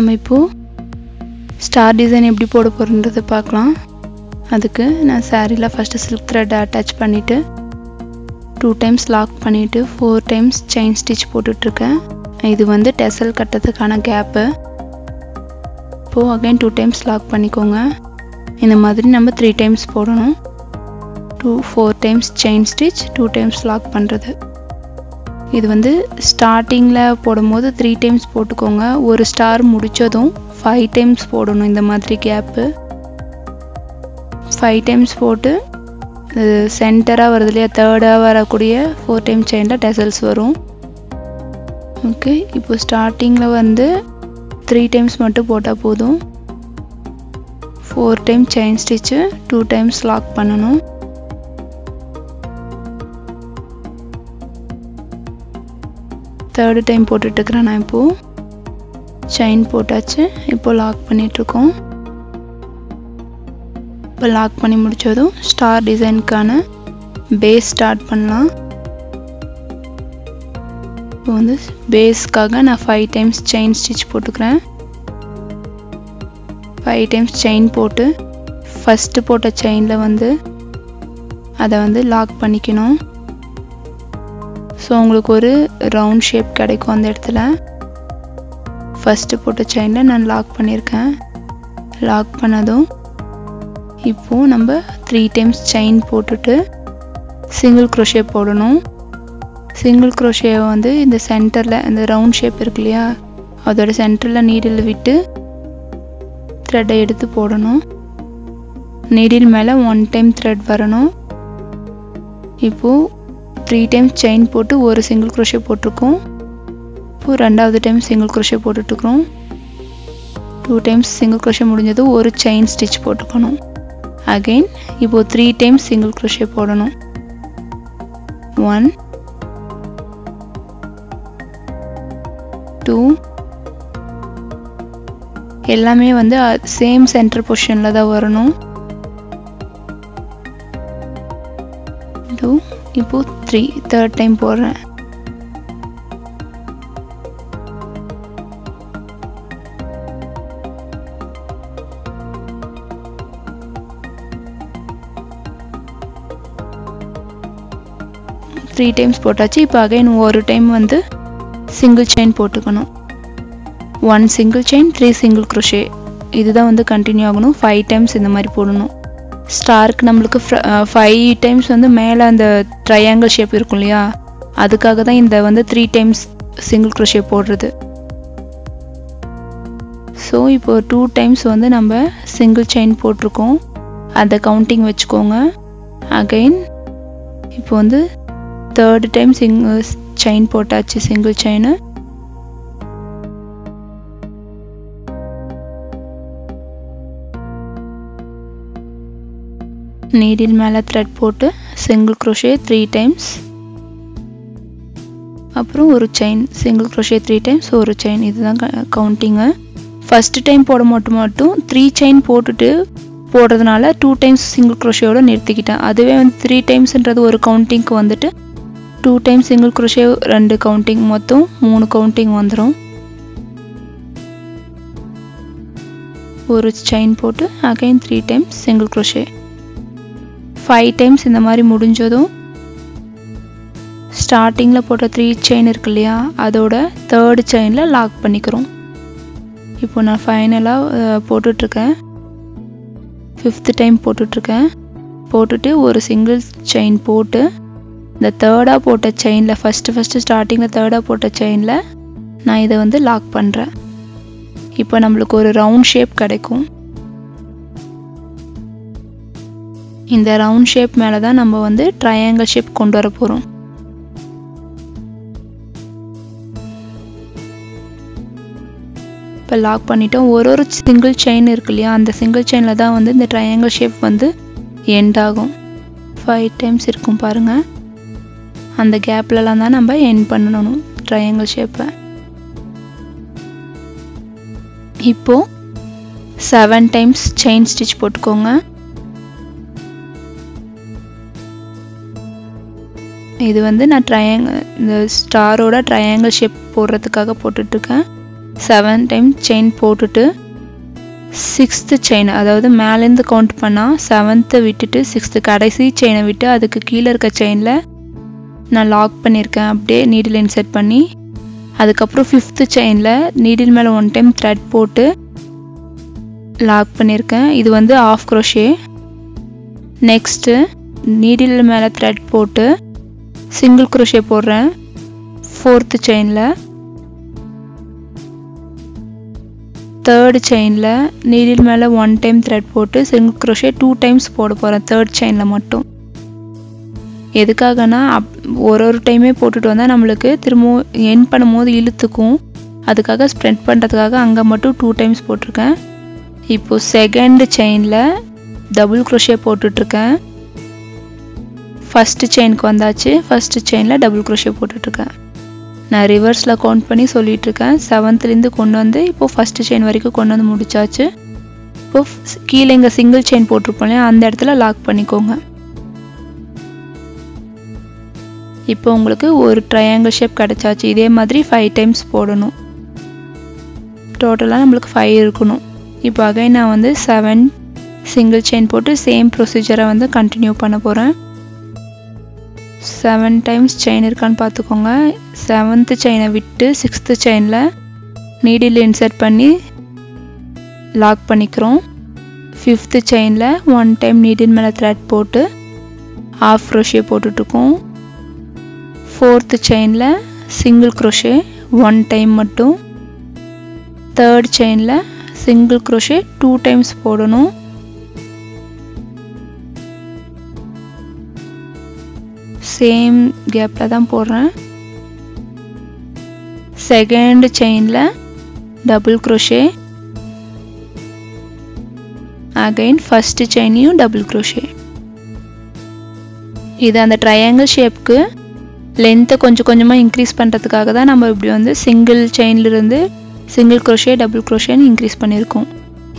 நாம் இப்போது star design எப்படி போட போகிறோன்றதை பார்க்கலாம். அதுக்கு நான் சாரியில் ஃபஸ்ட்டு சில்க் த்ரெட்டை அட்டாச் பண்ணிவிட்டு டூ டைம்ஸ் லாக் பண்ணிவிட்டு ஃபோர் டைம்ஸ் செயின் ஸ்டிச் போட்டுட்ருக்கேன். இது வந்து டெசல் கட்டுறதுக்கான கேப்பு இப்போது அகைன் டூ டைம்ஸ் லாக் பண்ணிக்கோங்க. இந்த மாதிரி நம்ம த்ரீ டைம்ஸ் போடணும். Two four times chain stitch two times lock பண்ணுறது இது வந்து ஸ்டார்டிங்கில் போடும்போது த்ரீ டைம்ஸ் போட்டுக்கோங்க. ஒரு ஸ்டார் முடித்ததும் ஃபைவ் டைம்ஸ் போடணும் இந்த மாதிரி கேப்பு ஃபைவ் டைம்ஸ் போட்டு சென்டராக வருது இல்லையா தேர்டாக வரக்கூடிய ஃபோர் டைம் செயினில் டெசல்ஸ் வரும். ஓகே இப்போ ஸ்டார்டிங்கில் வந்து த்ரீ டைம்ஸ் மட்டும் போட்டால் போதும். Four time chain stitch two times lock பண்ணணும். தேர்டு டைம் போட்டுட்ருக்குறேன் நான் இப்போது செயின் போட்டாச்சு. இப்போ லாக் பண்ணிகிட்ருக்கோம் இப்போ லாக் பண்ணி முடித்ததும் ஸ்டார் டிசைனுக்கான பேஸ் ஸ்டார்ட் பண்ணலாம். இப்போ வந்து பேஸ்க்காக நான் ஃபைவ் டைம்ஸ் செயின் ஸ்டிச் போட்டுக்கிறேன். ஃபைவ் டைம்ஸ் செயின் போட்டு ஃபஸ்ட்டு போட்ட செயினில் வந்து அதை வந்து லாக் பண்ணிக்கணும். ஸோ உங்களுக்கு ஒரு ரவுண்ட் ஷேப் கிடைக்கும் அந்த இடத்துல. ஃபஸ்ட்டு போட்ட செயினில் நான் லாக் பண்ணியிருக்கேன் லாக் பண்ணதும் இப்போது நம்ம த்ரீ டைம்ஸ் செயின் போட்டுட்டு சிங்கிள் க்ரோஷே போடணும். சிங்கிள் க்ரோஷேவை வந்து இந்த சென்டரில் இந்த ரவுண்ட் ஷேப் இருக்கு இல்லையா? அதோட சென்டரில் நீடில் விட்டு த்ரெட்டை எடுத்து போடணும். நீடில் மேலே ஒன் டைம் த்ரெட் வரணும். இப்போது த்ரீ டைம்ஸ் செயின் போட்டு ஒரு சிங்கிள் குரோஷே போட்டிருக்கோம். இப்போது ரெண்டாவது டைம் சிங்கிள் குரோஷே போட்டுட்ருக்குறோம் டூ டைம்ஸ் சிங்கிள் குரோஷே முடிஞ்சதும் ஒரு செயின் ஸ்டிச் போட்டுக்கணும். அகெயின் இப்போது த்ரீ டைம்ஸ் சிங்கிள் குரோஷே போடணும். ஒன் டூ எல்லாமே வந்து சேம் சென்டர் பொசிஷனில் தான் வரணும். டூ இப்போது த்ரீ தேர்ட் டைம் போடுறேன் த்ரீ டைம்ஸ் போட்டாச்சு. இப்போ அகைன் ஒரு டைம் வந்து சிங்கிள் செயின் போட்டுக்கணும். One single chain three single crochet இதுதான் வந்து கண்டினியூ ஆகணும். ஃபைவ் டைம்ஸ் இந்த மாதிரி போடணும். ஸ்டாருக்கு நம்மளுக்கு ஃபைவ் டைம்ஸ் வந்து மேலே அந்த ட்ரையாங்கிள் ஷேப் இருக்கும் இல்லையா? அதுக்காக தான் இந்த வந்து த்ரீ டைம்ஸ் சிங்கிள் க்ரோஷே போடுறது. ஸோ இப்போ டூ டைம்ஸ் வந்து நம்ம சிங்கிள் செயின் போட்டிருக்கோம். அந்த கவுண்டிங் வச்சுக்கோங்க. அகைன் இப்போ வந்து தேர்டு டைம் சிங்கிள் செயின் போட்டாச்சு சிங்கிள் செயினு நீடில் மேலே த்ரெட் போட்டு சிங்கிள் க்ரோஷே த்ரீ டைம்ஸ் அப்புறம் ஒரு chain single crochet three times ஒரு செயின் இதுதான் கவுண்டிங்கு ஃபஸ்ட்டு டைம் போட மட்டும் மட்டும் த்ரீ செயின் போட்டுட்டு போடுறதுனால டூ டைம்ஸ் சிங்கிள் க்ரோஷேயோட நிறுத்திக்கிட்டேன். அதுவே வந்து த்ரீ டைம்ஸ்ன்றது ஒரு கவுண்டிங்க்கு வந்துட்டு டூ டைம் சிங்கிள் க்ரோஷே ரெண்டு கவுண்டிங் மொத்தம் மூணு கவுண்டிங் வந்துடும் ஒரு செயின் போட்டு again three times single crochet five times இந்த மாதிரி முடிஞ்சதும் ஸ்டார்டிங்கில் போட்ட த்ரீ செயின் இருக்கு இல்லையா அதோட தேர்டு செயினில் லாக் பண்ணிக்கிறோம். இப்போ நான் ஃபைனலாக போட்டுட்ருக்கேன். ஃபிஃப்த்து டைம் போட்டுட்ருக்கேன். போட்டுட்டு ஒரு சிங்கிள் செயின் போட்டு இந்த தேர்டாக போட்ட செயினில் ஃபஸ்ட்டு ஃபஸ்ட்டு ஸ்டார்டிங்கில் தேர்டாக போட்ட செயினில் நான் இதை வந்து லாக் பண்ணுறேன் இப்போ நம்மளுக்கு ஒரு ரவுண்ட் ஷேப் கிடைக்கும். இந்த ரவுண்ட் ஷேப் மேலே தான் நம்ம வந்து ட்ரையாங்கிள் ஷேப் கொண்டு வர போகிறோம் இப்போ லாக் பண்ணிட்டோம். ஒரு ஒரு சிங்கிள் செயின் இருக்கு இல்லையா? அந்த சிங்கிள் செயினில் தான் வந்து இந்த ட்ரையாங்கிள் ஷேப் வந்து எண்ட் ஆகும். ஃபைவ் டைம்ஸ் இருக்கும் பாருங்கள் அந்த கேப்லலாம் தான் நம்ம எண்ட் பண்ணணும் ட்ரையாங்கிள் ஷேப்பை இப்போது செவன் டைம்ஸ் செயின் ஸ்டிச் போட்டுக்கோங்க. இது வந்து நான் ட்ரையாங்கிள் இந்த ஸ்டாரோட ட்ரையாங்கிள் ஷேப் போடுறதுக்காக போட்டுட்ருக்கேன். செவன் டைம் செயின் போட்டுட்டு சிக்ஸ்த்து செயின் அதாவது மேலேருந்து கவுண்ட் பண்ணால் செவன்த்தை விட்டுட்டு சிக்ஸ்த்து கடைசி செயினை விட்டு அதுக்கு கீழே இருக்க செயினில் நான் லாக் பண்ணியிருக்கேன் அப்படியே நீடில் இன்செர்ட் பண்ணி அதுக்கப்புறம் ஃபிஃப்த்து செயினில் நீடில் மேலே ஒன் டைம் த்ரெட் போட்டு லாக் பண்ணியிருக்கேன் இது வந்து ஆஃப் குரோஷே நெக்ஸ்ட்டு நீடில் மேலே த்ரெட் போட்டு சிங்கிள் குரோஷே போடுறேன். ஃபோர்த்து செயினில் தேர்டு செயினில் நீடில் மேலே ஒன் டைம் த்ரெட் போட்டு சிங்கிள் குரோஷே டூ டைம்ஸ் போட போகிறேன் தேர்ட் செயினில் மட்டும். எதுக்காகனா அப் ஒரு ஒரு டைமே போட்டுட்டு வந்தால் நம்மளுக்கு திரும்பவும் என் பண்ணும்போது இழுத்துக்கும். அதுக்காக ஸ்ப்ரெட் பண்ணுறதுக்காக அங்கே மட்டும் டூ டைம்ஸ் போட்டிருக்கேன். இப்போது செகண்ட் செயினில் டபுள் குரோஷே போட்டுட்ருக்கேன் ஃபஸ்ட்டு செயினுக்கு வந்தாச்சு. ஃபஸ்ட்டு செயினில் டபுள் க்ரோஷே போட்டுட்ருக்கேன். நான் ரிவர்ஸில் கவுண்ட் பண்ணி சொல்லிகிட்ருக்கேன் செவன்த்துலேருந்து கொண்டு வந்து இப்போது ஃபஸ்ட்டு செயின் வரைக்கும் கொண்டு வந்து முடிச்சாச்சு. இப்போ கீழே இங்கே சிங்கிள் செயின் போட்டிருப்போம் இல்லையா அந்த இடத்துல லாக் பண்ணிக்கோங்க. இப்போ உங்களுக்கு ஒரு ட்ரையாங்கிள் ஷேப் கிடச்சாச்சு. இதே மாதிரி ஃபைவ் டைம்ஸ் போடணும். டோட்டலாக நம்மளுக்கு ஃபைவ் இருக்கணும். இப்போ அகைன் நான் வந்து செவன் சிங்கிள் செயின் போட்டு சேம் ப்ரொசீஜரை வந்து கண்டினியூ பண்ண போகிறேன் செவன் டைம்ஸ் செயின் இருக்கான்னு பார்த்துக்கோங்க. செவன்த்து செயினை விட்டு சிக்ஸ்த்து செயினில் நீடில் இன்சர்ட் பண்ணி லாக் பண்ணிக்கிறோம். ஃபிஃப்த்து செயினில் ஒன் டைம் நீடில் மேலே த்ரெட் போட்டு ஆஃப் க்ரோஷே போட்டுட்ருக்கோம். ஃபோர்த்து செயினில் சிங்கிள் க்ரோஷே ஒன் டைம் மட்டும். தேர்ட் செயினில் சிங்கிள் க்ரோஷே டூ டைம்ஸ் போடணும். சேம் கேப்பில் தான் போடுறேன். செகண்ட் செயினில் டபுள் க்ரோஷே அகைன் ஃபஸ்ட்டு செயினையும் டபுள் க்ரோஷே இது அந்த ட்ரையாங்கிள் ஷேப்புக்கு லென்த்தை கொஞ்சம் கொஞ்சமாக இன்க்ரீஸ் பண்ணுறதுக்காக தான் நம்ம இப்படி வந்து சிங்கிள் செயின்லேருந்து சிங்கிள் க்ரோஷே டபுள் க்ரோஷேன்னு இன்க்ரீஸ் பண்ணியிருக்கோம்.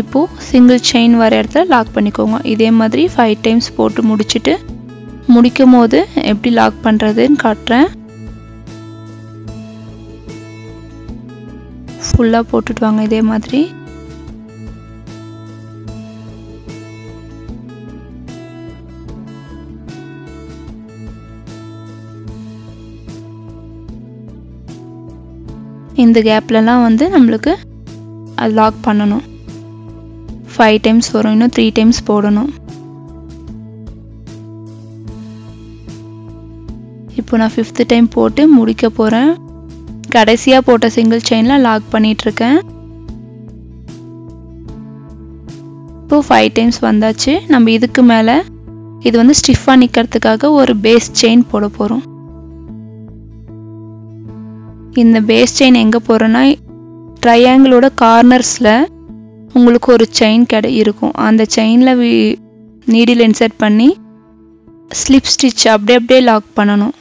இப்போது சிங்கிள் செயின் வர இடத்துல லாக் பண்ணிக்கோங்க. இதே மாதிரி ஃபைவ் டைம்ஸ் போட்டு முடிச்சுட்டு முடிக்கும் போது எப்படி லாக் பண்ணுறதுன்னு காட்டுறேன். ஃபுல்லாக போட்டுட்டு வாங்க இதே மாதிரி. இந்த கேப்லலாம் வந்து நம்மளுக்கு அது லாக் பண்ணணும். ஃபைவ் டைம்ஸ் வரும் இன்னும் த்ரீ டைம்ஸ் போடணும். இப்போ நான் ஃபிஃப்த்து டைம் போட்டு முடிக்க போகிறேன் கடைசியாக போட்ட சிங்கிள் செயினில் லாக் பண்ணிகிட்ருக்கேன் இப்போ ஃபைவ் டைம்ஸ் வந்தாச்சு. நம்ம இதுக்கு மேலே இது வந்து ஸ்டிஃபாக நிற்கிறதுக்காக ஒரு பேஸ் செயின் போட போகிறோம் இந்த பேஸ் செயின் எங்கே போகிறோன்னா ட்ரையாங்கிளோட கார்னர்ஸில் உங்களுக்கு ஒரு செயின் கடை இருக்கும். அந்த செயினில் நீடில் இன்சர்ட் பண்ணி ஸ்லிப் ஸ்டிச் அப்படியே அப்படியே லாக் பண்ணணும்.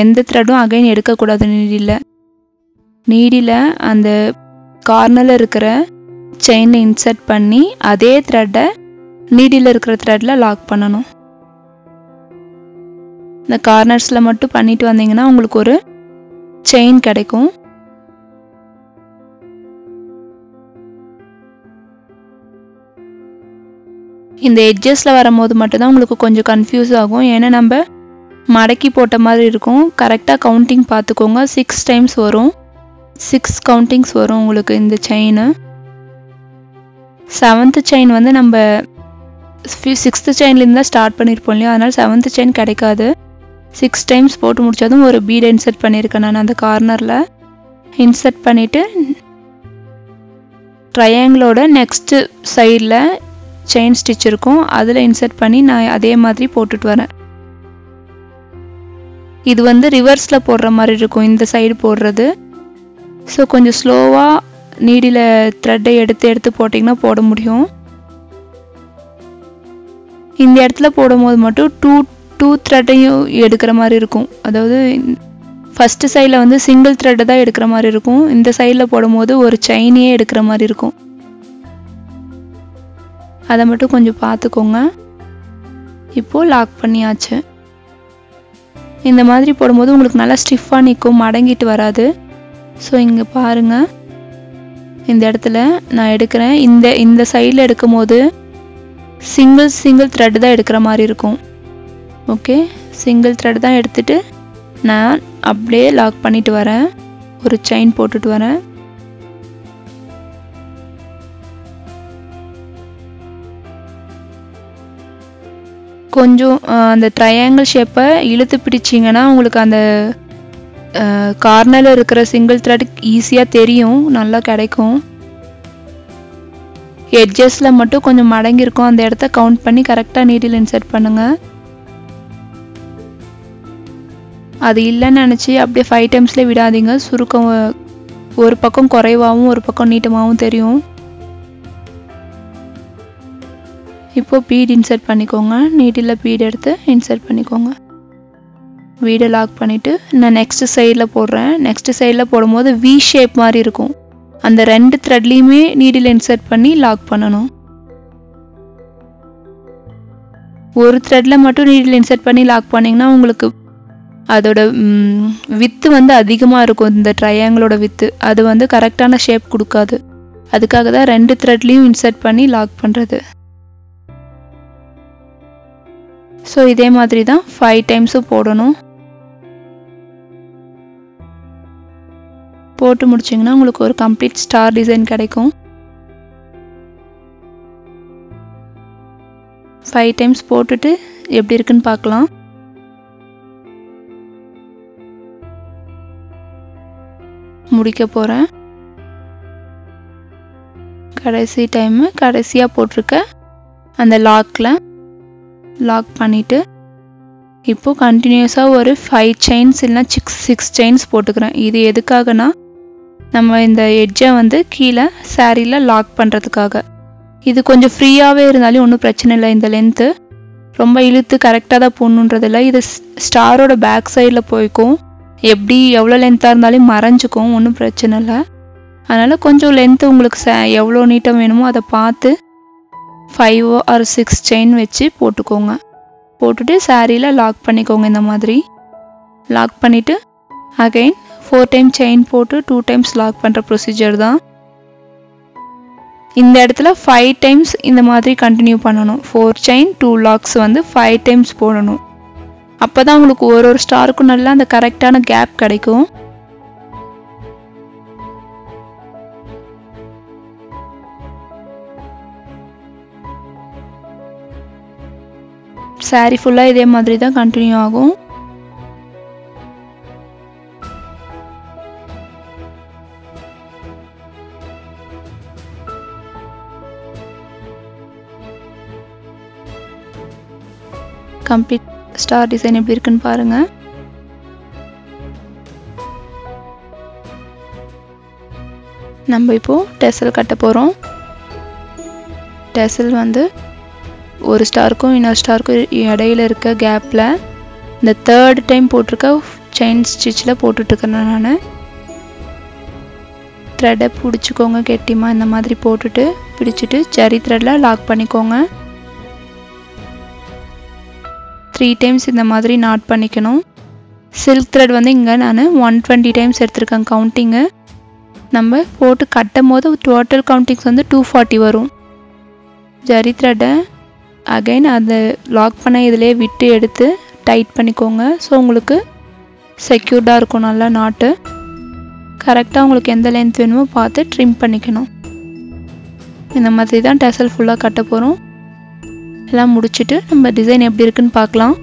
எந்த த்ரெட்டும் அகைன் எடுக்கக்கூடாது நீடியில் நீடியில் அந்த கார்னரில் இருக்கிற செயினை இன்சர்ட் பண்ணி அதே த்ரெட்டை நீடியில் இருக்கிற த்ரெட்டில் லாக் பண்ணணும். இந்த கார்னர்ஸில் மட்டும் பண்ணிட்டு வந்தீங்கன்னா உங்களுக்கு ஒரு செயின் கிடைக்கும். இந்த எட்ஜஸில் வரும்போது மட்டும்தான் உங்களுக்கு கொஞ்சம் கன்ஃபியூஸ் ஆகும். ஏன்னா நம்ம மடக்கி போட்ட மாதிரி இருக்கும். கரெக்டாக கவுண்டிங் பார்த்துக்கோங்க. சிக்ஸ் டைம்ஸ் வரும். சிக்ஸ் கவுண்டிங்ஸ் வரும் உங்களுக்கு இந்த செயின் செவன்த்து செயின் வந்து நம்ம சிக்ஸ்த்து செயின்லேருந்து தான் ஸ்டார்ட் பண்ணியிருப்போம் இல்லையா? அதனால் செவன்த்து செயின் கிடைக்காது. சிக்ஸ் டைம்ஸ் போட்டு முடித்ததும் ஒரு பீடை இன்சர்ட் பண்ணியிருக்கேன் நான் அந்த கார்னரில் இன்சர்ட் பண்ணிவிட்டு ட்ரையாங்கிளோட நெக்ஸ்ட்டு சைடில் செயின் ஸ்டிச் இருக்கும். அதில் இன்சர்ட் பண்ணி நான் அதே மாதிரி போட்டுட்டு வரேன். இது வந்து ரிவர்ஸில் போடுற மாதிரி இருக்கும். இந்த சைடு போடுறது. ஸோ கொஞ்சம் ஸ்லோவாக நீடியில் த்ரெட்டை எடுத்து எடுத்து போட்டிங்கன்னா போட முடியும். இந்த இடத்துல போடும்போது மட்டும் டூ டூ த்ரெட்டையும் எடுக்கிற மாதிரி இருக்கும். அதாவது ஃபஸ்ட்டு சைடில் வந்து சிங்கிள் த்ரெட்டை தான் எடுக்கிற மாதிரி இருக்கும். இந்த சைடில் போடும்போது ஒரு செயினையே எடுக்கிற மாதிரி இருக்கும். அதை மட்டும் கொஞ்சம் பார்த்துக்கோங்க. இப்போது லாக் பண்ணியாச்சு. இந்த மாதிரி போடும்போது உங்களுக்கு நல்லா ஸ்டிஃபாக நிற்கும் மடங்கிட்டு வராது. ஸோ இங்கே பாருங்கள் இந்த இடத்துல நான் எடுக்கிறேன். இந்த இந்த சைடில் எடுக்கும் போது சிங்கிள் சிங்கிள் த்ரெட் தான் எடுக்கிற மாதிரி இருக்கும். ஓகே சிங்கிள் த்ரெட் தான் எடுத்துகிட்டு நான் அப்படியே லாக் பண்ணிட்டு வரேன். ஒரு செயின் போட்டுட்டு வரேன். கொஞ்சம் அந்த ட்ரையாங்கிள் ஷேப்பை இழுத்து பிடிச்சிங்கன்னா உங்களுக்கு அந்த கார்னரில் இருக்கிற சிங்கிள் த்ரெட் ஈஸியாக தெரியும் நல்லா கிடைக்கும். எட்ஜஸில் மட்டும் கொஞ்சம் மடங்கியிருக்கும் அந்த இடத்த கவுண்ட் பண்ணி கரெக்டாக நீடில் இன்சர்ட் பண்ணுங்கள் அது இல்லைன்னு நினச்சி அப்படியே ஃபைவ் டைம்ஸ்லேயே விடாதீங்க. சுருக்கம் ஒரு பக்கம் குறைவாகவும் ஒரு பக்கம் நீட்டமாகவும் தெரியும். இப்போது பீட் இன்சர்ட் பண்ணிக்கோங்க. நீட்டில் பீட் எடுத்து இன்சர்ட் பண்ணிக்கோங்க. வீடை லாக் பண்ணிவிட்டு நான் நெக்ஸ்ட் சைடில் போடுறேன். நெக்ஸ்ட்டு சைடில் போடும்போது வி ஷேப் மாதிரி இருக்கும். அந்த ரெண்டு த்ரெட்லேயுமே நீடில் இன்சர்ட் பண்ணி லாக் பண்ணணும். ஒரு த்ரெட்டில் மட்டும் நீடில் இன்சர்ட் பண்ணி லாக் பண்ணிங்கன்னா உங்களுக்கு அதோட வித்து வந்து அதிகமாக இருக்கும். இந்த ட்ரையாங்கிளோட வித்து அது வந்து கரெக்டான ஷேப் கொடுக்காது. அதுக்காக தான் ரெண்டு த்ரெட்லேயும் இன்சர்ட் பண்ணி லாக் பண்ணுறது ஸோ இதே மாதிரி தான் ஃபைவ் டைம்ஸும் போடணும். போட்டு முடிச்சிங்கன்னா உங்களுக்கு ஒரு கம்ப்ளீட் ஸ்டார் டிசைன் கிடைக்கும். ஃபைவ் டைம்ஸ் போட்டுட்டு எப்படி இருக்குன்னு பார்க்கலாம். முடிக்க போகிறேன் கடைசி டைமு கடைசியாக போட்டிருக்க அந்த லாக்கில் லாக் பண்ணிவிட்டு இப்போது கண்டினியூஸாக ஒரு ஃபைவ் செயின்ஸ் இல்லைனா சிக்ஸ் சிக்ஸ் செயின்ஸ் போட்டுக்கிறேன். இது எதுக்காகனா நம்ம இந்த எட்ஜை வந்து கீழே சாரியில் லாக் பண்ணுறதுக்காக இது கொஞ்சம் ஃப்ரீயாகவே இருந்தாலும் ஒன்றும் பிரச்சனை இல்லை. இந்த லென்த்து ரொம்ப இழுத்து கரெக்டாக தான் போடணுன்றதில்ல இது ஸ்டாரோட பேக் சைடில் போய்க்கும். எப்படி எவ்வளோ லென்த்தாக இருந்தாலும் மறைஞ்சிக்கும். ஒன்றும் பிரச்சனை இல்லை. அதனால் கொஞ்சம் லென்த்து உங்களுக்கு ச எவ்வளோ நீட்டம் வேணுமோ அதை பார்த்து ஃபைவ் ஆர் சிக்ஸ் செயின் வச்சு போட்டுக்கோங்க. போட்டுட்டு சாரியில் லாக் பண்ணிக்கோங்க இந்த மாதிரி. லாக் பண்ணிவிட்டு அகைன் ஃபோர் டைம் செயின் போட்டு டூ டைம்ஸ் லாக் பண்ணுற ப்ரொசீஜர் தான். இந்த இடத்துல ஃபைவ் டைம்ஸ் இந்த மாதிரி கண்டினியூ பண்ணணும். ஃபோர் செயின் டூ லாக்ஸ் வந்து ஃபைவ் டைம்ஸ் போடணும். அப்போ தான் உங்களுக்கு ஒரு ஒரு ஸ்டாருக்கும் நல்லா அந்த கரெக்டான கேப் கிடைக்கும். சாரீ ஃபுல்லாக இதே மாதிரி தான் கண்டினியூ ஆகும். கம்ப்ளீட் ஸ்டார் டிசைன் எப்படி இருக்குன்னு பாருங்கள் நம்ம இப்போது டெசல் கட்ட போகிறோம் டெசல் வந்து ஒரு ஸ்டாருக்கும் இன்னொரு ஸ்டாருக்கும் இடையில இருக்க கேப்பில் இந்த தேர்ட் டைம் போட்டிருக்க செயின் ஸ்டிச்சில் போட்டுட்ருக்கேன் நான் த்ரெட்டை பிடிச்சிக்கோங்க கெட்டிமாக இந்த மாதிரி போட்டுட்டு பிடிச்சிட்டு ஜரி த்ரெட்டில் லாக் பண்ணிக்கோங்க. த்ரீ டைம்ஸ் இந்த மாதிரி நாட் பண்ணிக்கணும். சில்க் த்ரெட் வந்து இங்கே நான் ஒன் டுவெண்ட்டி டைம்ஸ் எடுத்திருக்கேன் கவுண்டிங்கு நம்ம போட்டு கட்டும் போது டோட்டல் கவுண்டிங்ஸ் வந்து டூ ஃபார்ட்டி வரும். ஜரி த்ரெட்டை அகைன் அதை லாக் பண்ண இதிலே விட்டு எடுத்து டைட் பண்ணிக்கோங்க. ஸோ உங்களுக்கு செக்யூர்டாக இருக்கும் நல்லா நாட்டு கரெக்டாக உங்களுக்கு எந்த லென்த் வேணுமோ பார்த்து ட்ரிம் பண்ணிக்கணும். இந்த மாதிரி தான் டெசல் ஃபுல்லாக கட்ட போகிறோம் எல்லாம் முடிச்சுட்டு நம்ம டிசைன் எப்படி இருக்குன்னு பார்க்கலாம்.